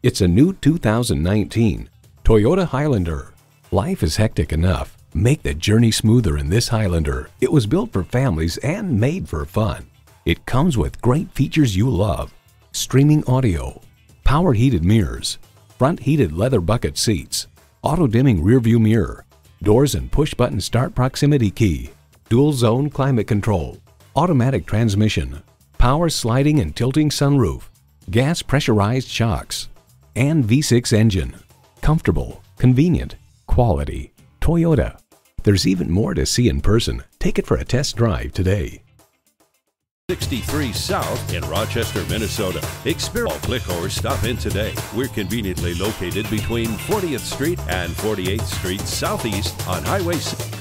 It's a new 2019 Toyota Highlander. Life is hectic enough. Make the journey smoother in this Highlander. It was built for families and made for fun. It comes with great features you love. Streaming audio, power heated mirrors, front heated leather bucket seats, auto dimming rearview mirror, doors and push button start proximity key, dual zone climate control, automatic transmission, power sliding and tilting sunroof, gas pressurized shocks, and V6 engine. Comfortable, convenient, quality. Toyota. There's even more to see in person. Take it for a test drive today. 63 South in Rochester, Minnesota. Experience, click or stop in today. We're conveniently located between 40th Street and 48th Street Southeast on Highway 6.